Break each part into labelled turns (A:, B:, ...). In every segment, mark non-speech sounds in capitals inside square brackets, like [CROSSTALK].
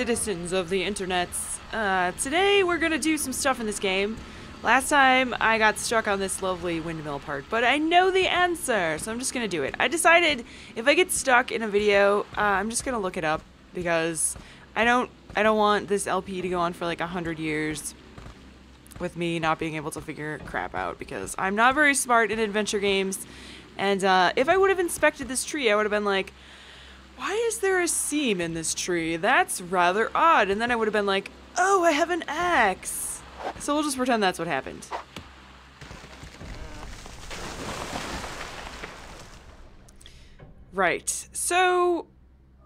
A: citizens of the internet. Uh, today we're gonna do some stuff in this game. Last time I got stuck on this lovely windmill part, but I know the answer, so I'm just gonna do it. I decided if I get stuck in a video, uh, I'm just gonna look it up because I don't I don't want this LP to go on for like a hundred years with me not being able to figure crap out because I'm not very smart in adventure games. And uh, if I would have inspected this tree, I would have been like, why is there a seam in this tree? That's rather odd. And then I would have been like, oh, I have an axe. So we'll just pretend that's what happened. Right. So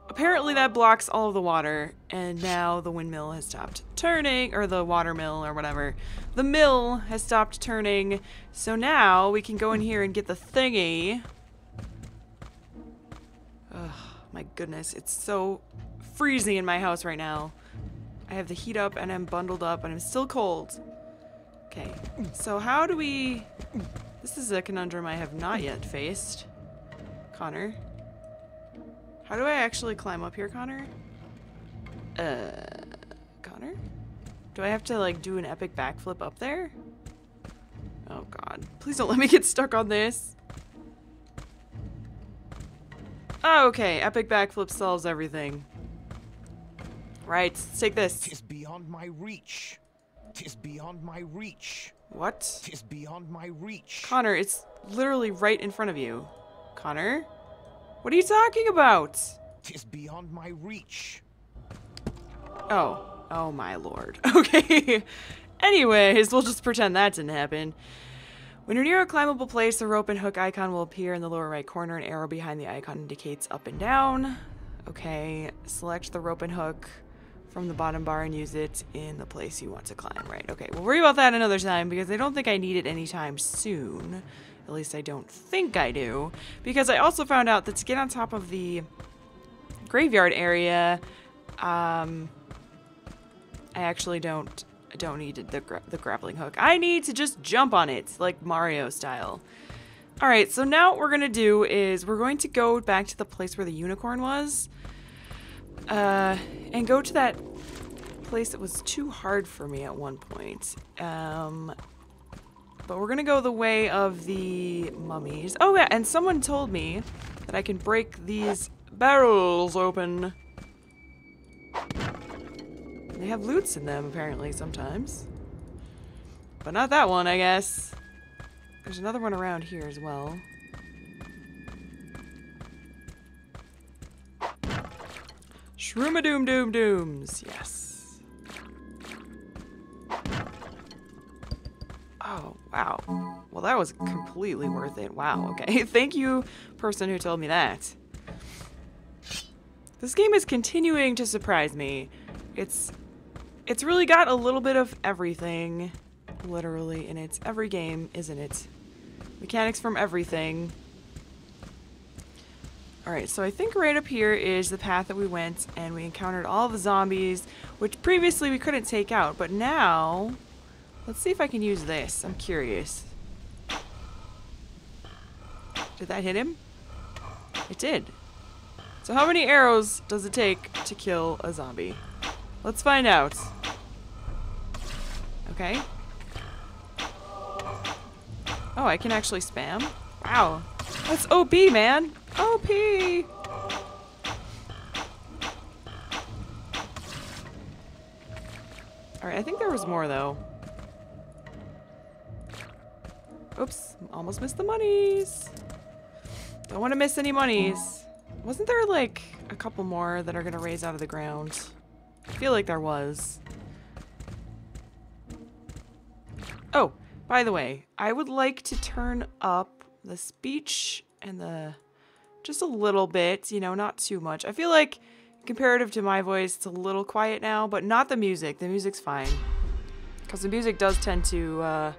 A: apparently that blocks all of the water, and now the windmill has stopped turning, or the water mill, or whatever. The mill has stopped turning, so now we can go in here and get the thingy. My goodness, it's so freezing in my house right now. I have the heat up, and I'm bundled up, and I'm still cold. Okay, so how do we... This is a conundrum I have not yet faced. Connor. How do I actually climb up here, Connor? Uh, Connor? Do I have to, like, do an epic backflip up there? Oh, God. Please don't let me get stuck on this. Oh, okay. Epic backflip solves everything. Right, take this.
B: Tis beyond my reach. Tis beyond my reach.
A: What?
B: Tis beyond my reach.
A: Connor, it's literally right in front of you. Connor? What are you talking about?
B: Tis beyond my reach.
A: Oh. Oh my lord. [LAUGHS] Okay. Anyways, we'll just pretend that didn't happen. When you're near a climbable place, the rope and hook icon will appear in the lower right corner. An arrow behind the icon indicates up and down. Okay, select the rope and hook from the bottom bar and use it in the place you want to climb. Right, okay. We'll worry about that another time because I don't think I need it anytime soon. At least I don't think I do. Because I also found out that to get on top of the graveyard area, um, I actually don't I don't need the, gra the grappling hook. I need to just jump on it, like Mario style. Alright, so now what we're going to do is we're going to go back to the place where the unicorn was. Uh, and go to that place that was too hard for me at one point. Um, but we're gonna go the way of the mummies. Oh yeah, and someone told me that I can break these barrels open. They have loots in them, apparently, sometimes. But not that one, I guess. There's another one around here as well. Shroomadoom doom dooms, yes. Oh, wow. Well, that was completely worth it. Wow, okay. [LAUGHS] Thank you, person who told me that. This game is continuing to surprise me. It's it's really got a little bit of everything, literally, in its every game, isn't it? Mechanics from everything. Alright, so I think right up here is the path that we went, and we encountered all the zombies, which previously we couldn't take out, but now... Let's see if I can use this. I'm curious. Did that hit him? It did. So how many arrows does it take to kill a zombie? Let's find out. Okay. Oh, I can actually spam? Wow. That's OP, man. OP! Alright, I think there was more, though. Oops, almost missed the monies. Don't want to miss any monies. Wasn't there, like, a couple more that are going to raise out of the ground? I feel like there was. Oh, by the way, I would like to turn up the speech and the just a little bit, you know, not too much. I feel like comparative to my voice, it's a little quiet now, but not the music. The music's fine. Because the music does tend to uh,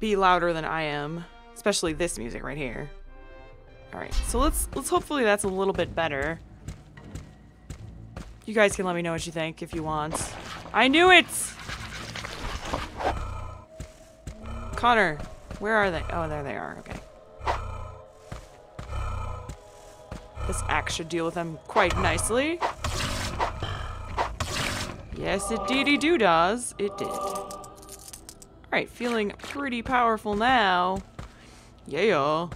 A: be louder than I am, especially this music right here. All right, so let's let's hopefully that's a little bit better. You guys can let me know what you think if you want. I knew it! Connor, where are they? Oh, there they are. Okay. This axe should deal with them quite nicely. Yes, it deedy do does. It did. Alright, feeling pretty powerful now. Yeah.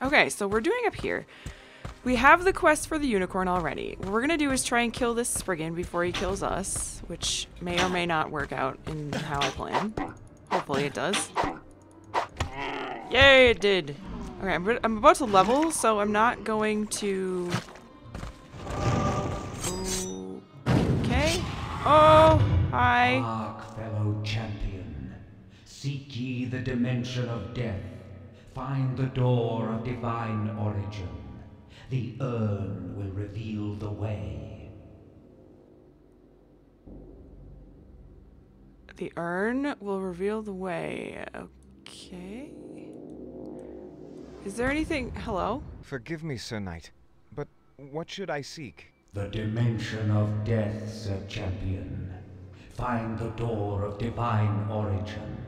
A: Okay, so we're doing up here. We have the quest for the unicorn already. What we're gonna do is try and kill this Spriggan before he kills us, which may or may not work out in how I plan. Hopefully it does. Yay, it did. Okay, I'm, about to level, so I'm not going to... Okay. Oh, hi.
C: Hark, fellow champion. Seek ye the dimension of death. Find the door of divine origin. The urn will reveal the way.
A: The urn will reveal the way. Okay. Is there anything... Hello?
B: Forgive me, Sir Knight, but what should I seek?
C: The dimension of death, Sir Champion. Find the door of divine origin.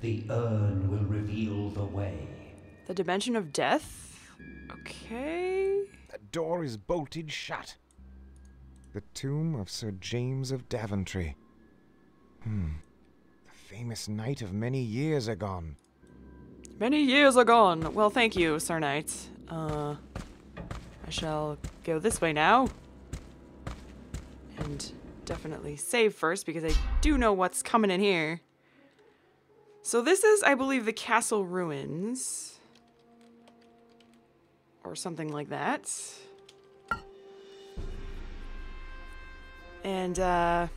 C: The urn will reveal the way.
A: The dimension of death? Okay.
B: The door is bolted shut. The tomb of Sir James of Daventry. Hmm. The famous knight of many years agone.
A: Many years are gone. Well, thank you, Sir Knight. Uh, I shall go this way now. And definitely save first because I do know what's coming in here. So this is, I believe, the castle ruins. Or something like that. And, uh...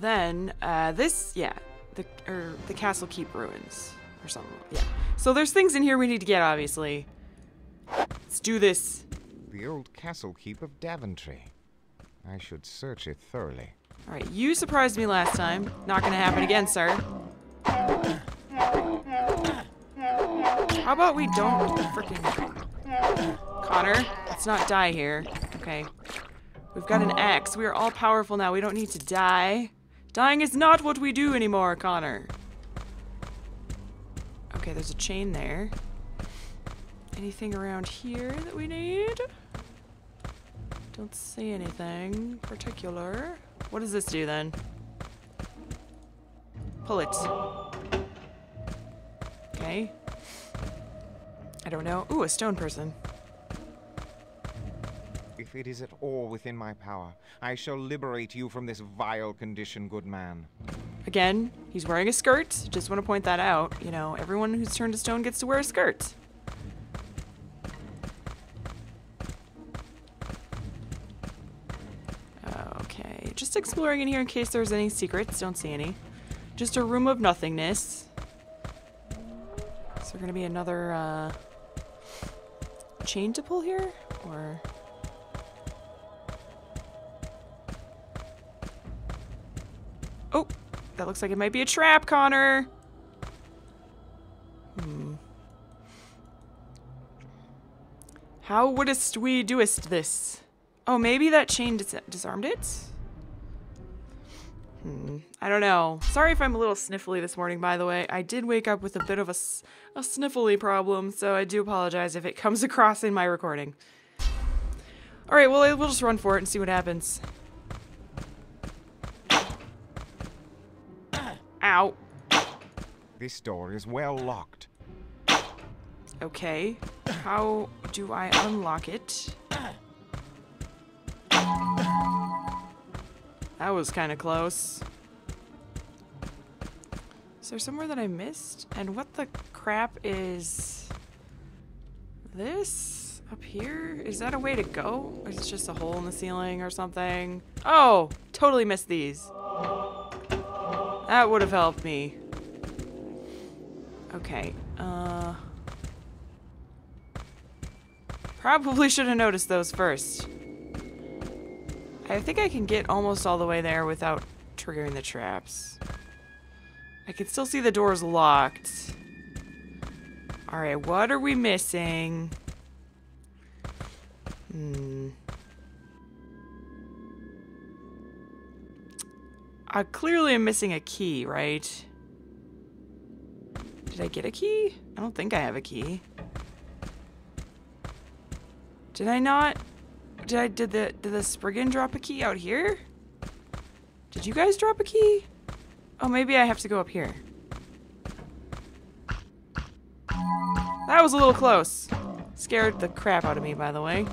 A: Then, uh, this, yeah, the, or the Castle Keep ruins, or something, yeah. So there's things in here we need to get, obviously. Let's do this.
B: The old castle keep of Daventry. I should search it thoroughly.
A: Alright, you surprised me last time. Not gonna happen again, sir. How about we don't freaking... Connor, let's not die here. Okay. We've got an axe. We are all powerful now. We don't need to die. Dying is not what we do anymore, Connor. Okay, there's a chain there. Anything around here that we need? Don't see anything particular. What does this do then? Pull it. Okay. I don't know. Ooh, a stone person.
B: If it is at all within my power, I shall liberate you from this vile condition, good man.
A: Again, he's wearing a skirt. Just want to point that out. You know, everyone who's turned to stone gets to wear a skirt. Okay, just exploring in here in case there's any secrets. Don't see any. Just a room of nothingness. Is there gonna be another, uh, chain to pull here? Or... Oh, that looks like it might be a trap, Connor. Hmm. How wouldest we doest this? Oh, maybe that chain dis disarmed it? Hmm. I don't know. Sorry if I'm a little sniffly this morning, by the way. I did wake up with a bit of a, a sniffly problem, so I do apologize if it [LAUGHS] comes across in my recording. Alright, well, we'll just run for it and see what happens. Ow.
B: This door is well locked.
A: Okay. How do I unlock it? That was kind of close. Is there somewhere that I missed? And what the crap is this up here? Is that a way to go? Or is it just a hole in the ceiling or something? Oh, totally missed these. That would have helped me. Okay, uh... Probably should have noticed those first. I think I can get almost all the way there without triggering the traps. I can still see the doors locked. Alright, what are we missing? Hmm. I clearly am missing a key, right? Did I get a key? I don't think I have a key. Did I not? Did I did the did the Spriggan drop a key out here? Did you guys drop a key? Oh, maybe I have to go up here. That was a little close. Scared the crap out of me, by the way.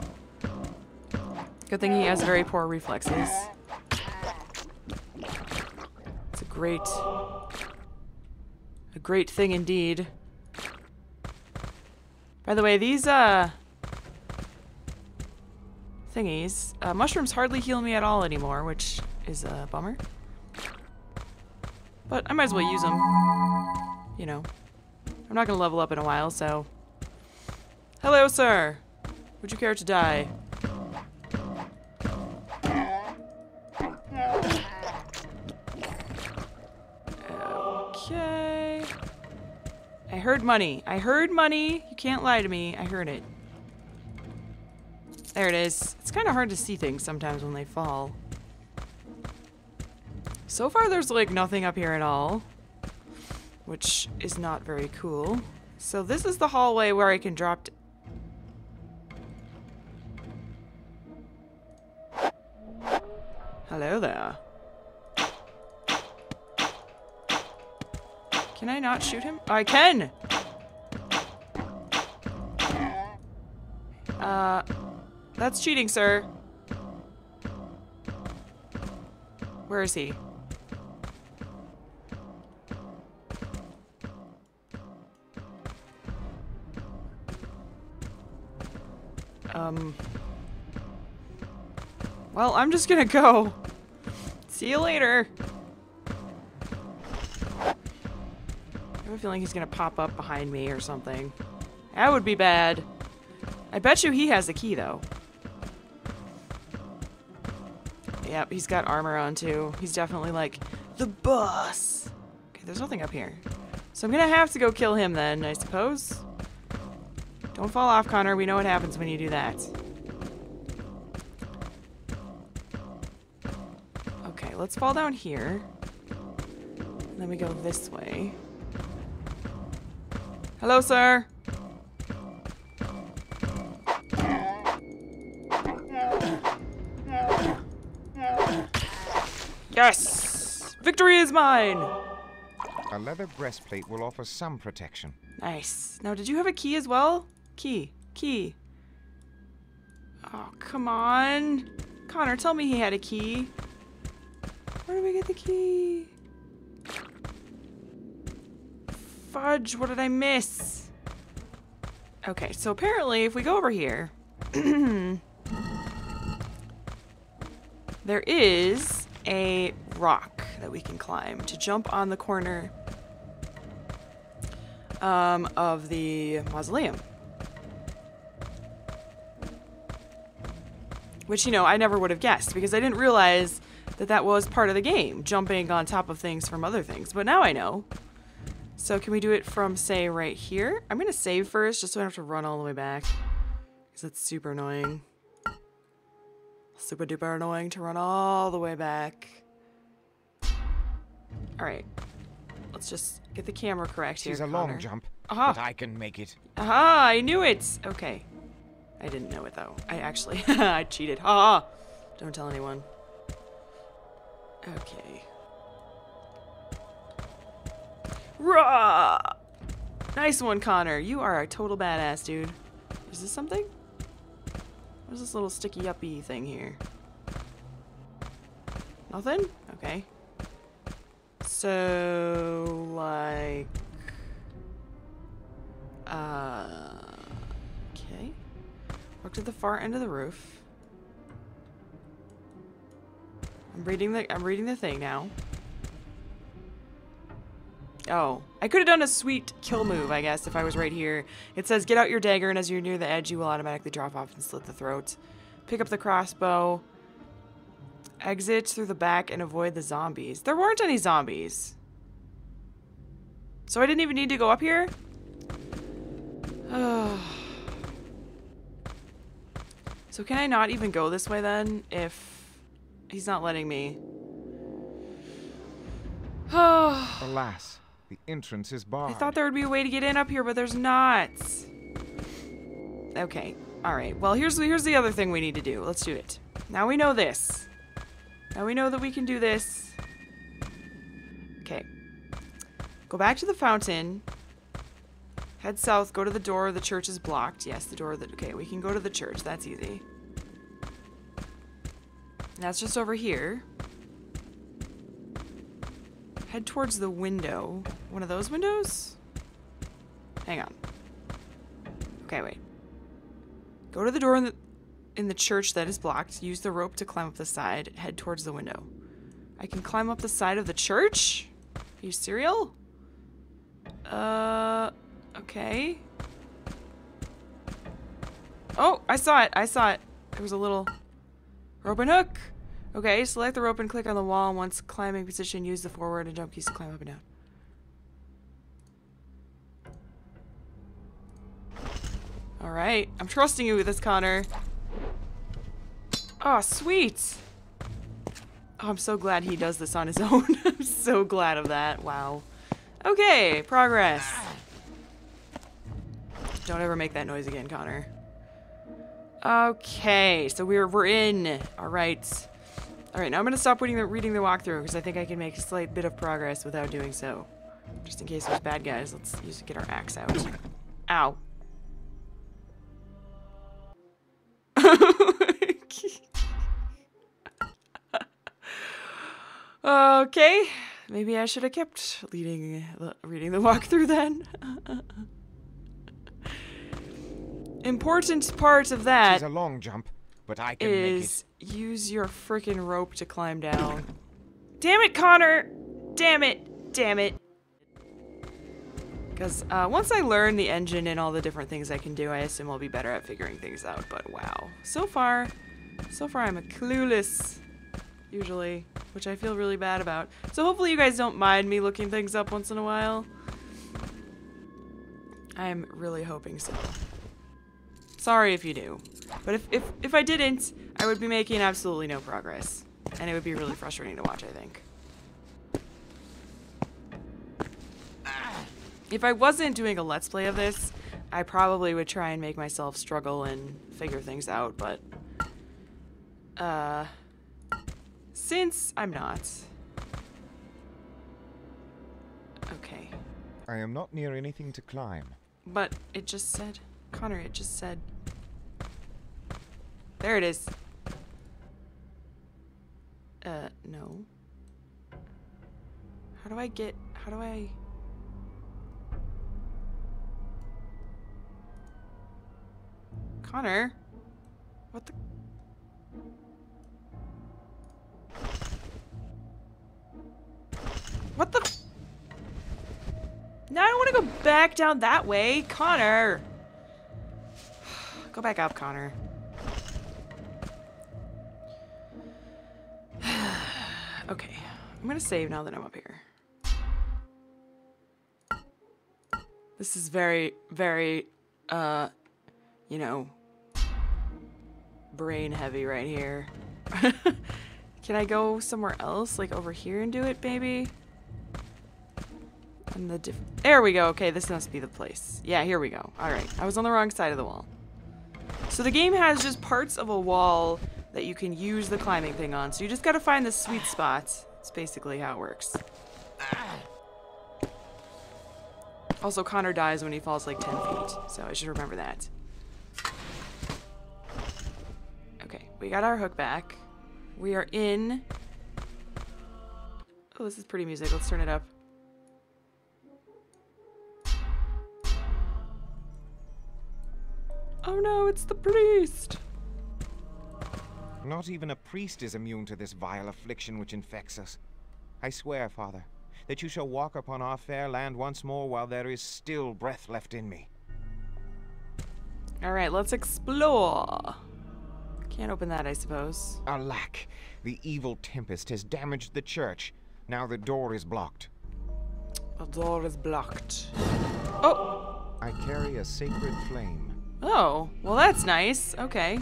A: Good thing he has very poor reflexes. It's a great... A great thing indeed. By the way, these, uh... Thingies. Uh, mushrooms hardly heal me at all anymore, which is a bummer. But I might as well use them. You know. I'm not gonna level up in a while, so... Hello, sir! Would you care to die? Okay... I heard money. I heard money! You can't lie to me. I heard it. There it is. It's kind of hard to see things sometimes when they fall. So far, there's like nothing up here at all, which is not very cool. So this is the hallway where I can drop. Hello there. Can I not shoot him? I can! Uh, that's cheating, sir. Where is he? Um. Well, I'm just gonna go. See you later. I have a feeling he's gonna pop up behind me or something. That would be bad. I bet you he has the key, though. Yep, he's got armor on, too. He's definitely like, the boss! Okay, there's nothing up here. So I'm gonna have to go kill him then, I suppose. Don't fall off, Connor. We know what happens when you do that. Okay, let's fall down here. Then we go this way. Hello, sir. Is mine!
B: A leather breastplate will offer some protection.
A: Nice. Now, did you have a key as well? Key. Key. Oh, come on. Connor, tell me he had a key. Where did we get the key? Fudge, what did I miss? Okay, so apparently if we go over here, [CLEARS THROAT] there is a rock that we can climb to jump on the corner um, of the mausoleum. Which, you know, I never would have guessed because I didn't realize that that was part of the game, jumping on top of things from other things. But now I know. So can we do it from, say, right here? I'm going to save first just so I don't have to run all the way back. Because it's super annoying. Super duper annoying to run all the way back. Alright. Let's just get the camera correct here,
B: She's a
A: Connor.
B: long jump,
A: Aha.
B: but I can make it.
A: Aha, I knew it! Okay. I didn't know it though. I actually, [LAUGHS] I cheated. Ha! Don't tell anyone. Okay. Rah! Nice one, Connor. You are a total badass, dude. Is this something? What is this little sticky uppy thing here? Nothing? Okay. So, like... Uh... Okay. Walk to the far end of the roof. I'm reading the I'm reading the thing now. Oh, I could have done a sweet kill move, I guess, if I was right here. It says, get out your dagger, and as you're near the edge, you will automatically drop off and slit the throat. Pick up the crossbow. Exit through the back and avoid the zombies. There weren't any zombies. So I didn't even need to go up here? [SIGHS] so can I not even go this way then, if he's not letting me? [SIGHS]
B: Alas, The entrance is barred.
A: I thought there would be a way to get in up here, but there's not. Okay. All right. Well, here's here's the other thing we need to do. Let's do it. Now we know this. Now we know that we can do this. Okay. Go back to the fountain. Head south. Go to the door. The church is blocked. Yes, the door. That okay. We can go to the church. That's easy. That's just over here. Head towards the window. One of those windows? Hang on. Okay, wait. Go to the door in the in the church that is blocked. Use the rope to climb up the side. Head towards the window. I can climb up the side of the church? Are you serial? Uh, okay. Oh, I saw it. I saw it. There was a little rope and hook. Okay, select the rope and click on the wall. Once climbing position, use the forward and jump keys to climb up and down. Alright, I'm trusting you with this, Connor. Oh, sweet! Oh, I'm so glad he does this on his [LAUGHS] own. I'm so glad of that. Wow. Okay, progress. Don't ever make that noise again, Connor. Okay, so we're we're in. All right. All right, now I'm gonna stop reading the reading the walkthrough because I think I can make a slight bit of progress without doing so. Just in case there's bad guys, let's use get our axe out. Ow. [LAUGHS] Oh okay, maybe I should have kept leading the, reading the walkthrough then. [LAUGHS] Important part of that
B: It's a long jump, but I can make it.
A: is use your freaking rope to climb down. Damn it, Connor! Damn it! Damn it! Because uh, once I learn the engine and all the different things I can do, I assume I'll be better at figuring things out. But wow, so far, so far I'm a clueless, usually, which I feel really bad about. So hopefully you guys don't mind me looking things up once in a while. I'm really hoping so. Sorry if you do. But if, if, if I didn't, I would be making absolutely no progress. And it would be really frustrating to watch, I think. If I wasn't doing a let's play of this, I probably would try and make myself struggle and figure things out, but... Uh... Since I'm not... Okay.
B: I am not near anything to climb.
A: But it just said... Connor, it just said... There it is. Uh, no. How do I get... How do I... Connor? What the... What the... Now I don't want to go back down that way. Connor! [SIGHS] Go back up, Connor. [SIGHS] okay. I'm gonna save now that I'm up here. This is very, very, uh, you know, brain heavy right here. [LAUGHS] Can I go somewhere else, like over here and do it, maybe? The diff- there we go. Okay, this must be the place. Yeah, here we go. All right, I was on the wrong side of the wall. So the game has just parts of a wall that you can use the climbing thing on. So you just gotta find the sweet spot. It's basically how it works. Also, Connor dies when he falls like 10 feet, so I should remember that. Okay, we got our hook back. We are in... Oh, this is pretty music. Let's turn it up. Oh no, it's the priest!
B: Not even a priest is immune to this vile affliction which infects us. I swear, Father, that you shall walk upon our fair land once more while there is still breath left in me.
A: Alright, let's explore. Can't open that, I suppose.
B: Alack, the evil tempest has damaged the church. Now the door is blocked.
A: The door is blocked. Oh!
B: I carry a sacred flame.
A: Oh, well that's nice. Okay.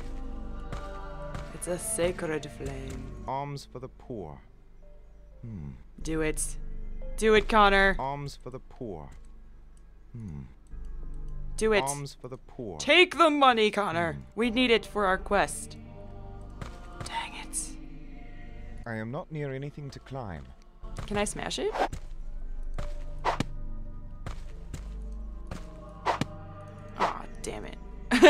A: It's a sacred flame.
B: Alms for the poor. Hmm.
A: Do it. Do it, Connor.
B: Alms for the poor. Hmm.
A: Do it.
B: Alms for the poor.
A: Take the money, Connor. We need it for our quest. Dang it.
B: I am not near anything to climb.
A: Can I smash it?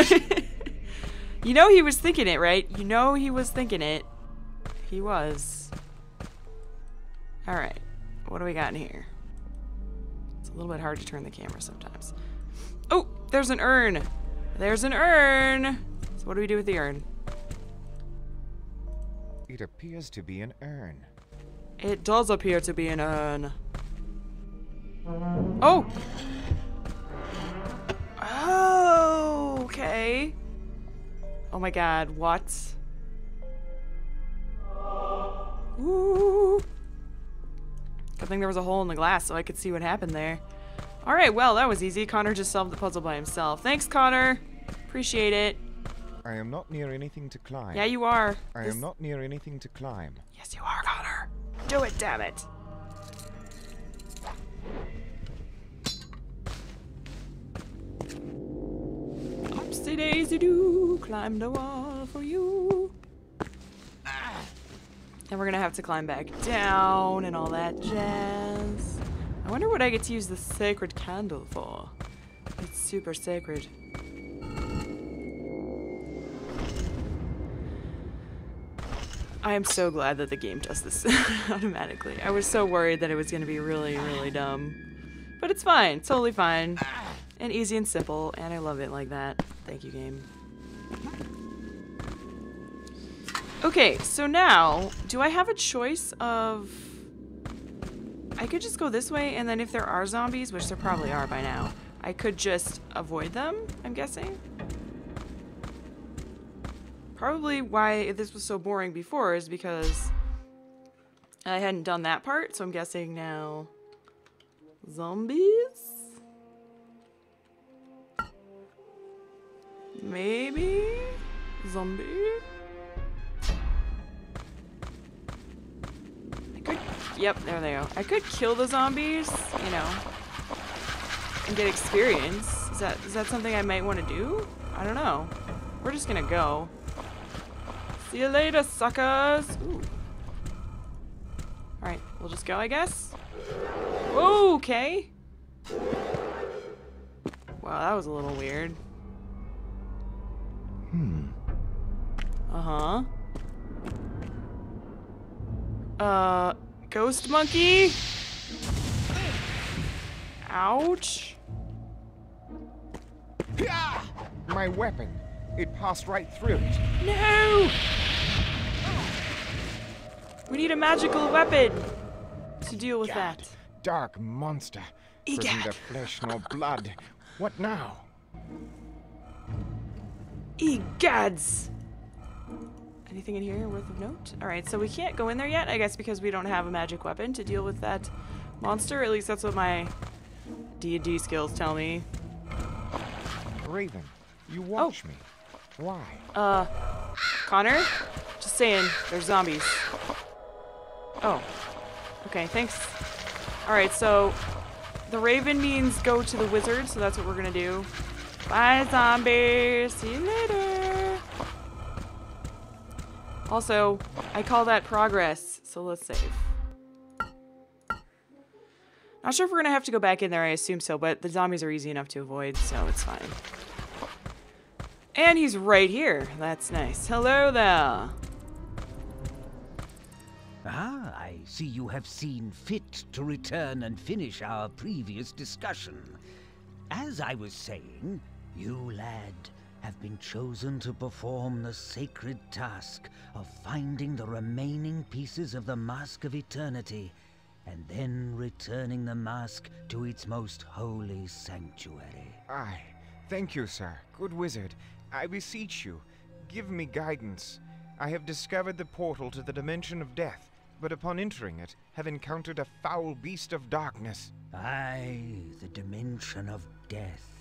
A: [LAUGHS] you know he was thinking it, right? You know he was thinking it. He was. Alright. What do we got in here? It's a little bit hard to turn the camera sometimes. Oh, there's an urn. There's an urn. So what do we do with the urn?
B: It appears to be an urn.
A: It does appear to be an urn. Oh! Oh, okay. Oh my god, what? Ooh. Good thing there was a hole in the glass so I could see what happened there. Alright, well, that was easy. Connor just solved the puzzle by himself. Thanks, Connor. Appreciate it.
B: I am not near anything to climb.
A: Yeah, you are.
B: I
A: This-
B: am not near anything to climb.
A: Yes, you are, Connor. Do it, damn it. Daisy do, climb the wall for you. And we're gonna have to climb back down and all that jazz. I wonder what I get to use the sacred candle for. It's super sacred. I am so glad that the game does this [LAUGHS] automatically. I was so worried that it was going to be really, really dumb. But it's fine. Totally fine. And easy and simple, and I love it like that. Thank you, game. Okay, so now, do I have a choice of... I could just go this way, and then if there are zombies, which there probably are by now, I could just avoid them, I'm guessing? Probably why this was so boring before is because I hadn't done that part, so I'm guessing now zombies? Maybe? Zombie? I could, yep, there they go. I could kill the zombies, you know, and get experience. Is that, is that something I might want to do? I don't know. We're just gonna go. See you later, suckers! Alright, we'll just go, I guess. Okay. Wow, that was a little weird.
B: Hmm.
A: Uh-huh. Uh, ghost monkey? Ouch.
B: My weapon. It passed right through it.
A: No! We need a magical weapon to deal with
B: God.
A: that.
B: Dark monster.
A: Egad.
B: Neither flesh nor blood. What now?
A: Egads! Anything in here worth of note? Alright, so we can't go in there yet, I guess because we don't have a magic weapon to deal with that monster. At least that's what my D&D skills tell me.
B: Raven, you watch me. Why?
A: Uh, Connor? Just saying, there's zombies. Oh. Okay, thanks. Alright, so the raven means go to the wizard, so that's what we're gonna do. Bye, zombies. See you later. Also, I call that progress, so let's save. Not sure if we're gonna have to go back in there, I assume so, but the zombies are easy enough to avoid, so it's fine. And he's right here. That's nice. Hello there.
D: Ah, I see you have seen fit to return and finish our previous discussion. As I was saying, you, lad, have been chosen to perform the sacred task of finding the remaining pieces of the Mask of Eternity and then returning the mask to its most holy sanctuary.
B: Aye. Thank you, sir. Good wizard. I beseech you, give me guidance. I have discovered the portal to the dimension of death, but upon entering it, have encountered a foul beast of darkness.
D: Aye, the dimension of death.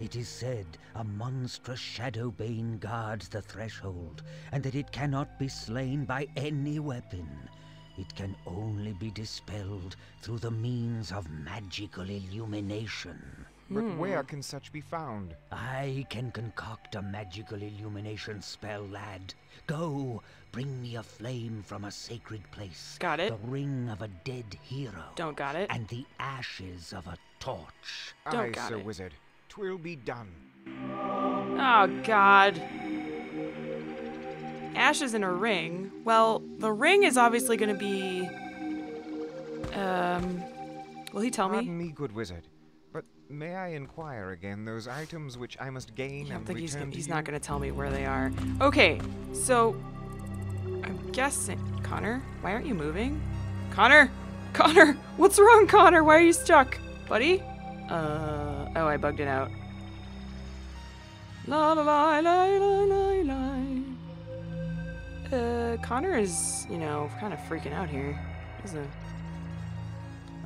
D: It is said a monstrous shadow bane guards the threshold, and that it cannot be slain by any weapon. it can only be dispelled through the means of magical illumination.
B: But hmm. where can such be found?
D: I can concoct a magical illumination spell, lad. Go, bring me a flame from a sacred place.
A: Got it.
D: The ring of a dead hero.
A: Don't got it.
D: And the ashes of a torch.
A: Don't
B: Aye,
A: got
B: Sir
A: it.
B: Wizard. Twill be done.
A: Oh, God. Ashes in a ring. Well, the ring is obviously going to be. Um. Will he tell
B: Pardon
A: me?
B: me, good wizard. But may I inquire again those items which I must gain
A: I don't
B: and
A: think he's, gonna- he's
B: to
A: not going to tell me where they are. Okay, so. I'm guessing. Connor, why aren't you moving? Connor! Connor! What's wrong, Connor? Why are you stuck? Buddy? Uh. Oh, I bugged it out. La la la la la la la. Uh, Connor is, you know, kind of freaking out here. He's a.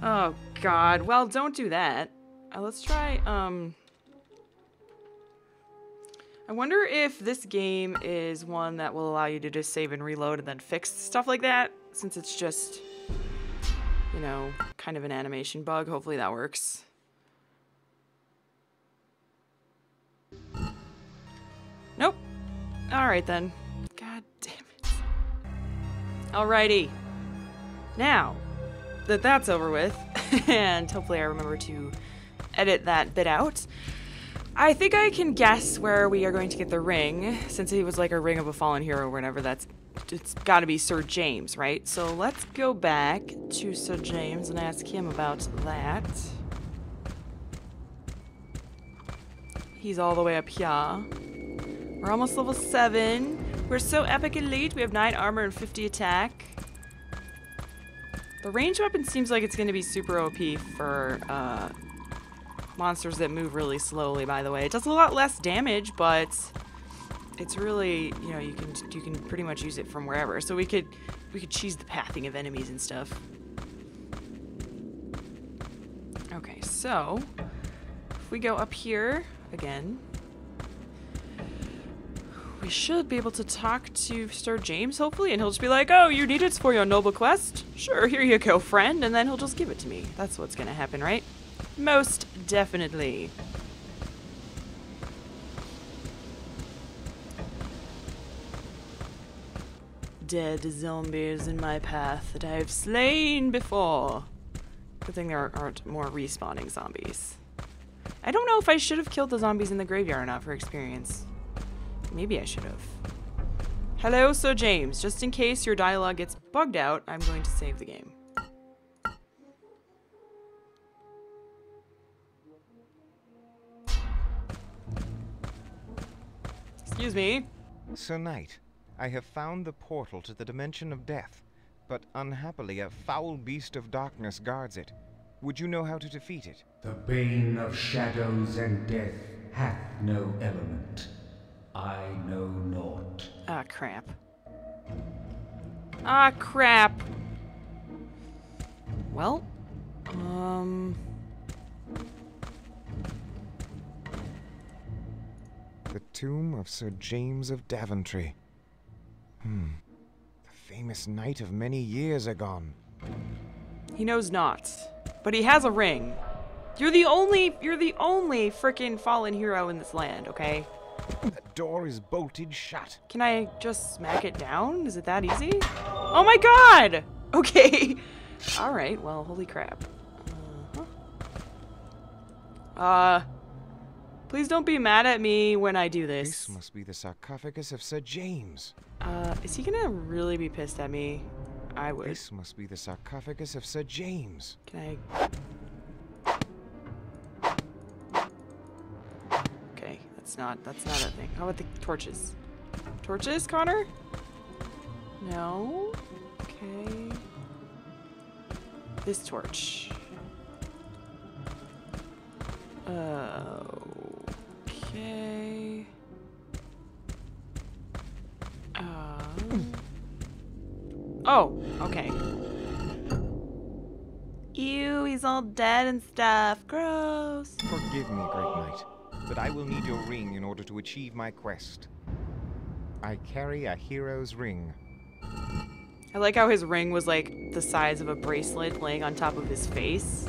A: Oh God! Well, don't do that. Uh, let's try. Um. I wonder if this game is one that will allow you to just save and reload and then fix stuff like that, since it's just, you know, kind of an animation bug. Hopefully that works. Nope. Alright then. God damn it. Alrighty. Now that that's over with, [LAUGHS] and hopefully I remember to edit that bit out, I think I can guess where we are going to get the ring, since he was like a ring of a fallen hero or whatever. That's it's got to be Sir James, right? So let's go back to Sir James and ask him about that. He's all the way up here. We're almost level 7. We're so epic elite. We have 9 armor and 50 attack. The ranged weapon seems like it's going to be super OP for uh, monsters that move really slowly, by the way. It does a lot less damage, but it's really, you know, you can you can pretty much use it from wherever. So we could we could choose the pathing of enemies and stuff. Okay, so if we go up here again, we should be able to talk to Sir James, hopefully, and he'll just be like, Oh, you need it for your noble quest? Sure, here you go, friend. And then he'll just give it to me. That's what's gonna happen, right? Most definitely. Dead zombies in my path that I have slain before. Good thing there aren't more respawning zombies. I don't know if I should have killed the zombies in the graveyard or not for experience. Maybe I should have. Hello, Sir James. Just in case your dialogue gets bugged out, I'm going to save the game. Excuse me.
B: Sir Knight, I have found the portal to the dimension of death, but unhappily a foul beast of darkness guards it. Would you know how to defeat it?
C: The bane of shadows and death hath no element. I know naught.
A: Ah, crap. Ah, crap. Well, um...
B: The tomb of Sir James of Daventry. Hmm. The famous knight of many years agone.
A: He knows not. But he has a ring. You're the only, you're the only freaking fallen hero in this land, okay?
B: The door is bolted shut.
A: Can I just smack it down? Is it that easy? Oh my god! [LAUGHS] Okay. Alright, well, holy crap. Uh-huh. Uh, please don't be mad at me when I do
B: This
A: this.
B: must be the sarcophagus of Sir James.
A: Uh, is he gonna really be pissed at me? I would.
B: This must be the sarcophagus of Sir James.
A: Can I? That's not that's not a thing. How about the torches? Torches, Connor? No. Okay. This torch. Okay. Um. Oh, okay. Ew, he's all dead and stuff. Gross.
B: Forgive me, great knight, but I will need your ring in order to achieve my quest. I carry a hero's ring.
A: I like how his ring was like the size of a bracelet laying on top of his face.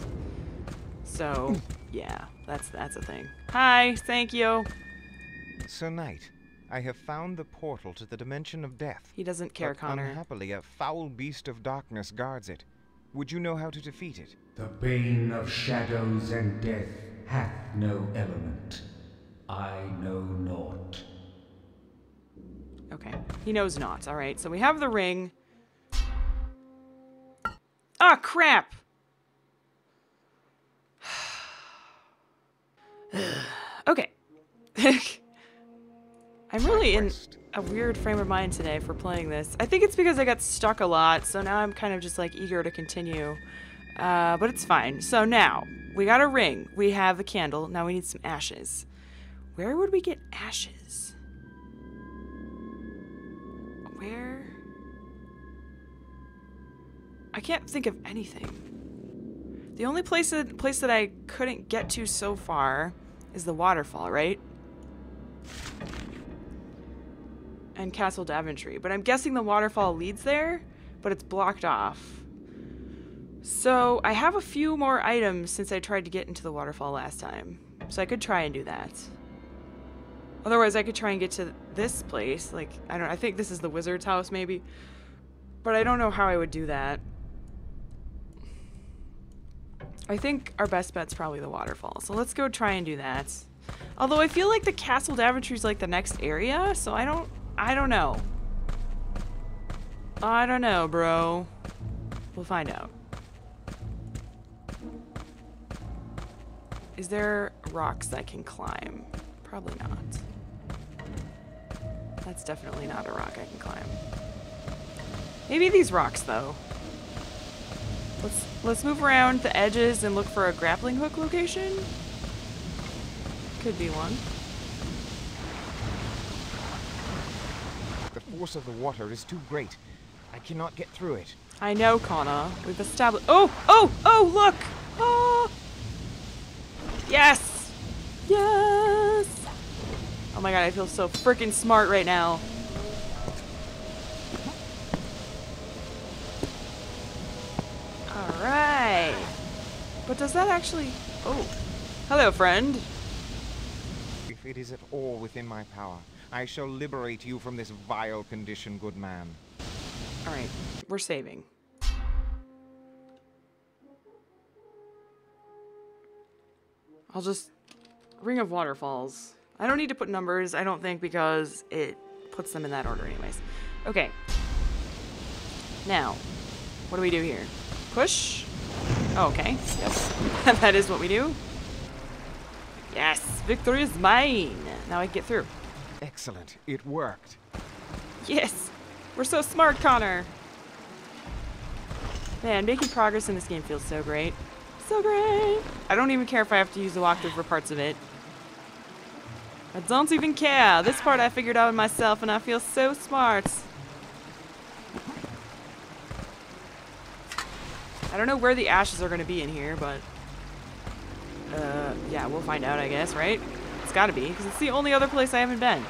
A: So, [LAUGHS] yeah, that's that's a thing. Hi, thank you.
B: Sir Knight, I have found the portal to the dimension of death.
A: He doesn't care,
B: but
A: Connor.
B: Unhappily, a foul beast of darkness guards it. Would you know how to defeat it?
C: The bane of shadows and death hath no element. I know naught.
A: Okay. He knows not. All right. So we have the ring. Ah, crap. [SIGHS] okay. [LAUGHS] I'm really in a weird frame of mind today for playing this. I think it's because I got stuck a lot, so now I'm kind of just like eager to continue. Uh, but it's fine. So now, we got a ring. We have a candle. Now we need some ashes. Where would we get ashes? Where? I can't think of anything. The only place that, place that I couldn't get to so far is the waterfall, right? And Castle Daventry. But I'm guessing the waterfall leads there, but it's blocked off. So I have a few more items since I tried to get into the waterfall last time. So I could try and do that. Otherwise, I could try and get to this place. Like, I don't I think this is the wizard's house, maybe. But I don't know how I would do that. I think our best bet's probably the waterfall. So let's go try and do that. Although I feel like the Castle Daventry is like the next area, so I don't I don't know. I don't know, bro. We'll find out. Is there rocks I can climb? Probably not. That's definitely not a rock I can climb. Maybe these rocks though. Let's let's move around the edges and look for a grappling hook location. Could be one.
B: The force of the water is too great. I cannot get through it.
A: I know, Connor. We've established. Oh, oh, oh! Look! Ah! Yes! Yes! Oh my god, I feel so freaking smart right now. All right. But does that actually? Oh, hello, friend.
B: If it is at all within my power, I shall liberate you from this vile condition, good man.
A: All right, we're saving. I'll just Ring of Waterfalls. I don't need to put numbers, I don't think, because it puts them in that order anyways. Okay. Now, what do we do here? Push? Oh, okay. Yep. [LAUGHS] that is what we do. Yes, victory is mine. Now I can get through.
B: Excellent. It worked.
A: Yes! We're so smart, Connor! Man, making progress in this game feels so great. So great! I don't even care if I have to use the walkthrough for parts of it. I don't even care. This part I figured out myself and I feel so smart. I don't know where the ashes are going to be in here, but... Uh, yeah, we'll find out, I guess, right? It's gotta be, because it's the only other place I haven't been.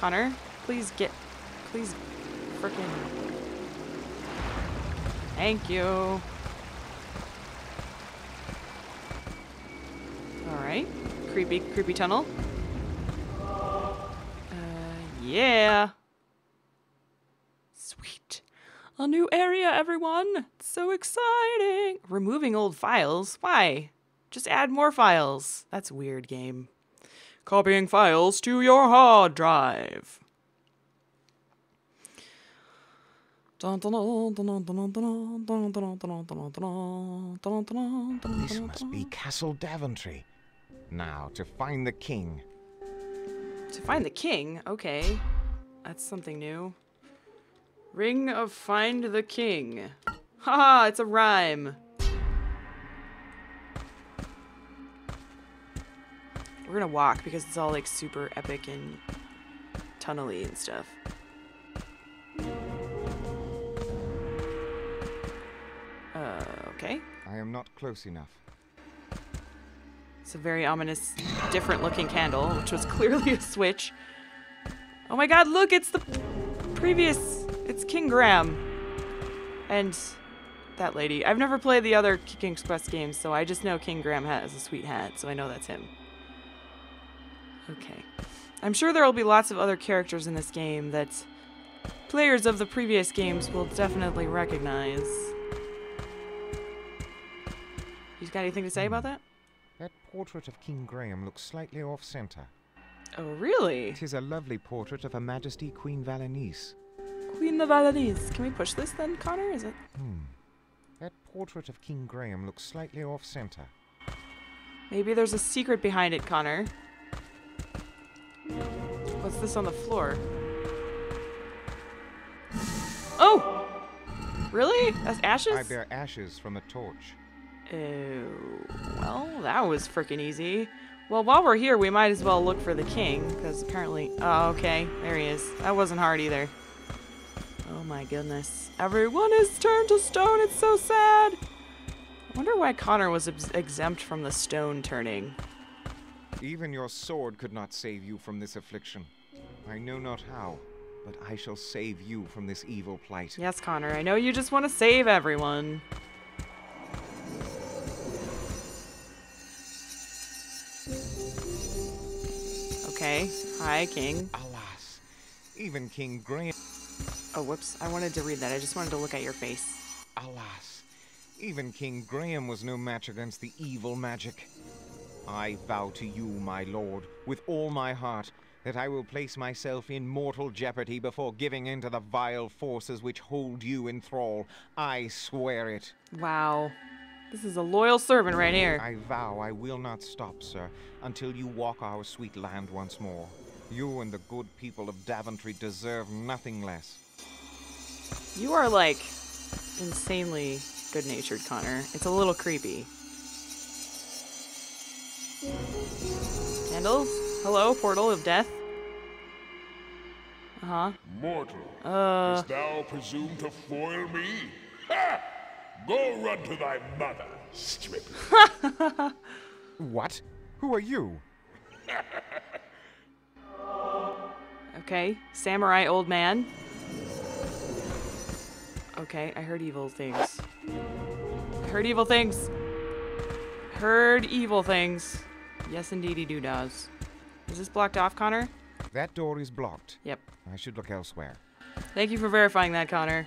A: Connor, please get... Please frickin' Thank you. Alright. Creepy, creepy tunnel. Uh, yeah. Sweet. A new area, everyone! So exciting! Removing old files? Why? Just add more files. That's weird, game. Copying files to your hard drive.
B: This must be Castle Daventry. Now, to find the king.
A: To find the king? Okay. That's something new. Ring of Find the King. Haha, it's a rhyme. We're gonna walk because it's all like super epic and tunnely and stuff. Uh, okay.
B: I am not close enough.
A: It's a very ominous, different looking candle, which was [LAUGHS] clearly a switch. Oh my god, look, it's the previous. It's King Graham. And that lady. I've never played the other King's Quest games, so I just know King Graham has a sweet hat, so I know that's him. Okay. I'm sure there will be lots of other characters in this game that players of the previous games will definitely recognize. You got anything to say about that?
B: Portrait of King Graham looks slightly off center.
A: Oh, really?
B: It is a lovely portrait of Her Majesty Queen Valanice.
A: Queen of Valanice. Can we push this then, Connor? Is it?
B: Hmm. That portrait of King Graham looks slightly off center.
A: Maybe there's a secret behind it, Connor. What's this on the floor? Oh! Really? That's ashes?
B: I bear ashes from a torch.
A: Oh, well, that was freaking easy. Well, while we're here, we might as well look for the king, because apparently... Oh, okay. There he is. That wasn't hard either. Oh my goodness. Everyone is turned to stone. It's so sad. I wonder why Connor was ex exempt from the stone turning.
B: Even your sword could not save you from this affliction. I know not how, but I shall save you from this evil plight.
A: Yes, Connor. I know you just want to save everyone. Okay. Hi, King.
B: Alas, even King Graham.
A: Oh, whoops. I wanted to read that. I just wanted to look at your face.
B: Alas, even King Graham was no match against the evil magic. I vow to you, my lord, with all my heart, that I will place myself in mortal jeopardy before giving in to the vile forces which hold you in thrall. I swear it.
A: Wow. This is a loyal servant right here.
B: I vow I will not stop, sir, until you walk our sweet land once more. You and the good people of Daventry deserve nothing less.
A: You are like insanely good natured, Connor. It's a little creepy. Candles? Hello, portal of death? Uh huh.
E: Mortal,
A: Uh.
E: dost thou presume to foil me? Ha! Go run to thy mother, stripling. [LAUGHS]
B: What? Who are you? [LAUGHS]
A: Okay. Samurai old man. Okay, I heard evil things. I heard evil things. Heard evil things. Yes, indeed, he do does. Is this blocked off, Connor?
B: That door is blocked.
A: Yep.
B: I should look elsewhere.
A: Thank you for verifying that, Connor.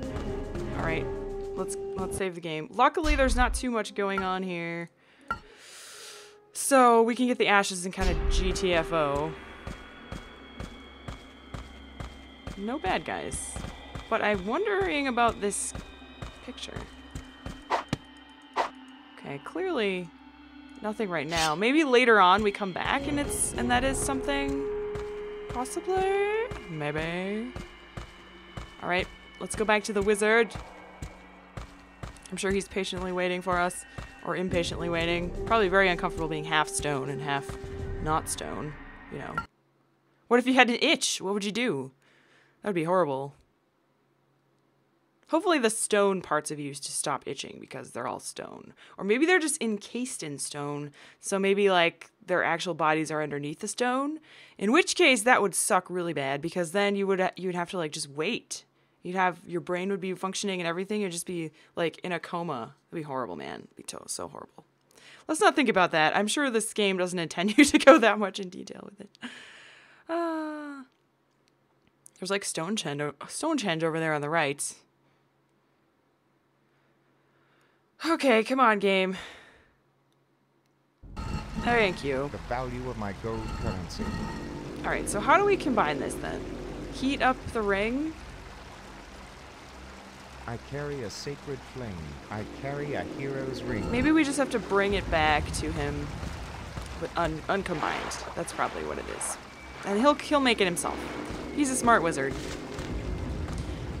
A: All right, let's let's save the game. Luckily, there's not too much going on here, so we can get the ashes and kind of GTFO. No bad guys, but I'm wondering about this picture. Okay, clearly nothing right now. Maybe later on we come back and it's and that is something. Possibly? Maybe. Alright, let's go back to the wizard. I'm sure he's patiently waiting for us. Or impatiently waiting. Probably very uncomfortable being half stone and half not stone. You know. What if you had an itch? What would you do? That would be horrible. Hopefully the stone parts of you just stop itching because they're all stone. Or maybe they're just encased in stone, so maybe like their actual bodies are underneath the stone. In which case that would suck really bad because then you would you'd have to like just wait. You'd have your brain would be functioning and everything. You'd just be like in a coma. It'd be horrible, man. It'd be to- so horrible. Let's not think about that. I'm sure this game doesn't intend [LAUGHS] you to go that much in detail with it. Uh, there's like Stonehenge, Stonehenge over there on the right. Okay, come on, game. Thank you.
B: The value of my gold currency.
A: Alright, so how do we combine this then? Heat up the ring?
B: I carry a sacred flame. I carry a hero's ring.
A: Maybe we just have to bring it back to him but un- uncombined. That's probably what it is. And he'll he'll make it himself. He's a smart wizard.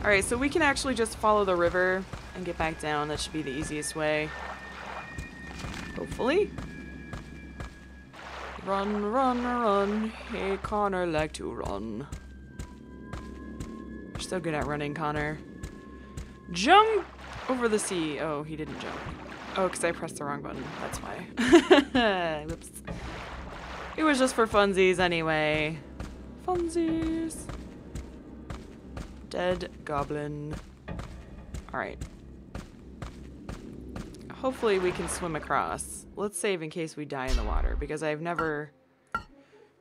A: Alright, so we can actually just follow the river and get back down. That should be the easiest way. Hopefully. Run, run, run. Hey, Connor, like to run. You're so good at running, Connor. Jump over the sea. Oh, he didn't jump. Oh, because I pressed the wrong button. That's why. [LAUGHS] Whoops. It was just for funsies anyway. Funsies. Dead goblin. Alright. Hopefully we can swim across. Let's save in case we die in the water, because I've never,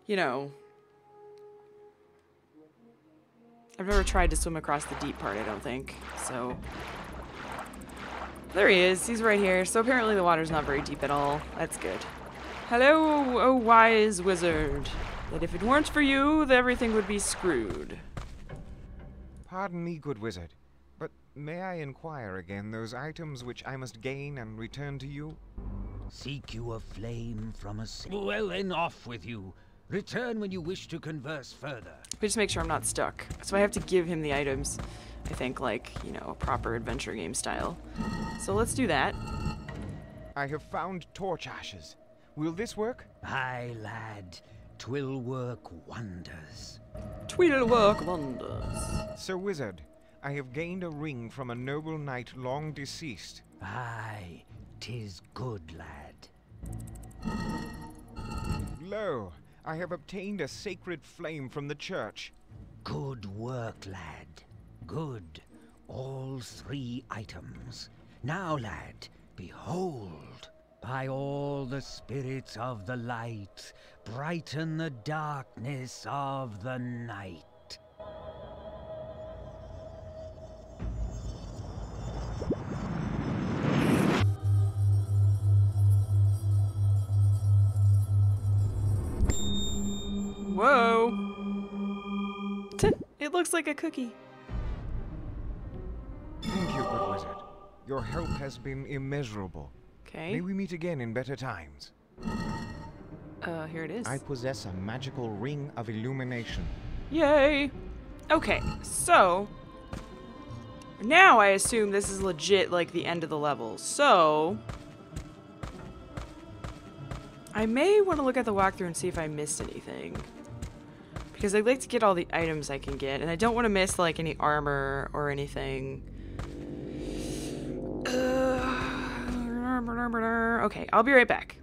A: you know, I've never tried to swim across the deep part, I don't think. So, there he is. He's right here. So apparently the water's not very deep at all. That's good. Hello, oh wise wizard. That if it weren't for you, everything would be screwed.
B: Pardon me, good wizard, but may I inquire again those items which I must gain and return to you?
D: Seek you a flame from a... Well then, off with you. Return when you wish to converse further.
A: But just make sure I'm not stuck. So I have to give him the items, I think, like, you know, a proper adventure game style. So let's do that.
B: I have found torch ashes. Will this work?
D: Aye, lad. Twill work wonders.
A: Twill work wonders.
B: Sir Wizard, I have gained a ring from a noble knight long deceased.
D: Aye, tis good, lad.
B: Lo, I have obtained a sacred flame from the church.
D: Good work, lad. Good. All three items. Now, lad, behold. By all the spirits of the light, brighten the darkness of the night.
A: Looks like a cookie.
B: Thank you, good wizard. Your help has been immeasurable.
A: Okay.
B: May we meet again in better times.
A: Uh, here it is.
B: I possess a magical ring of illumination.
A: Yay! Okay, so now I assume this is legit like the end of the level. So I may want to look at the walkthrough and see if I missed anything. Because I'd like to get all the items I can get, and I don't want to miss like any armor or anything. [SIGHS] Okay, I'll be right back.